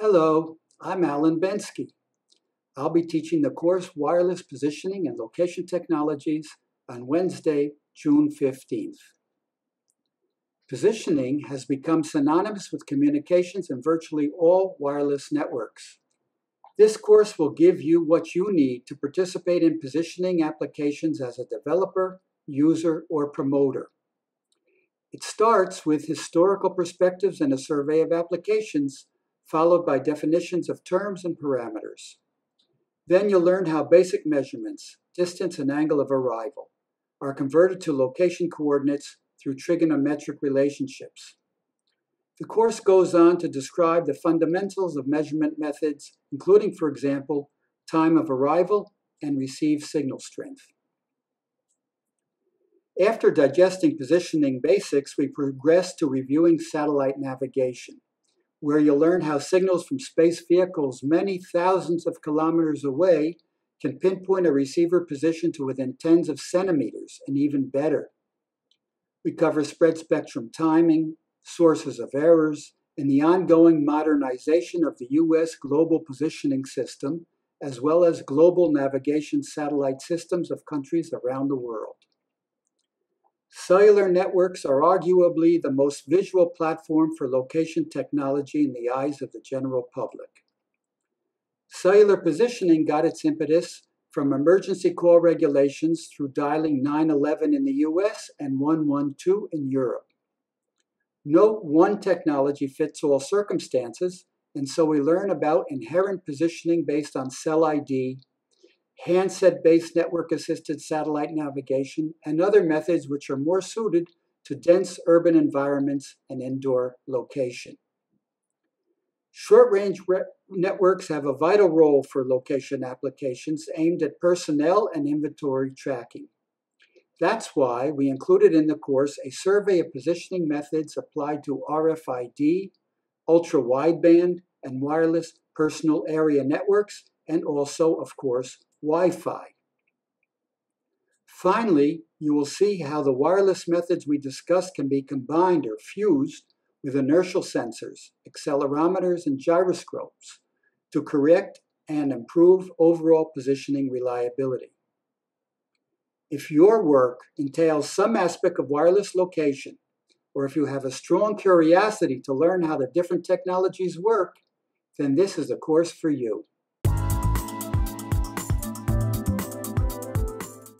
Hello, I'm Alan Bensky. I'll be teaching the course Wireless Positioning and Location Technologies on Wednesday, June 15th. Positioning has become synonymous with communications in virtually all wireless networks. This course will give you what you need to participate in positioning applications as a developer, user, or promoter. It starts with historical perspectives and a survey of applications, followed by definitions of terms and parameters. Then you'll learn how basic measurements, distance and angle of arrival, are converted to location coordinates through trigonometric relationships. The course goes on to describe the fundamentals of measurement methods, including, for example, time of arrival and received signal strength. After digesting positioning basics, we progress to reviewing satellite navigation, where you'll learn how signals from space vehicles many thousands of kilometers away can pinpoint a receiver position to within tens of centimeters and even better. We cover spread spectrum timing, sources of errors, and the ongoing modernization of the U.S. global positioning system, as well as global navigation satellite systems of countries around the world. Cellular networks are arguably the most visual platform for location technology in the eyes of the general public. Cellular positioning got its impetus from emergency call regulations through dialing 911 in the US and 112 in Europe. No one technology fits all circumstances, and so we learn about inherent positioning based on cell ID, handset based network assisted satellite navigation, and other methods which are more suited to dense urban environments and indoor location. Short range networks have a vital role for location applications aimed at personnel and inventory tracking. That's why we included in the course a survey of positioning methods applied to RFID, ultra wideband, and wireless personal area networks, and also, of course, Wi Fi. Finally, you will see how the wireless methods we discussed can be combined or fused with inertial sensors, accelerometers, and gyroscopes to correct and improve overall positioning reliability. If your work entails some aspect of wireless location, or if you have a strong curiosity to learn how the different technologies work, then this is a course for you.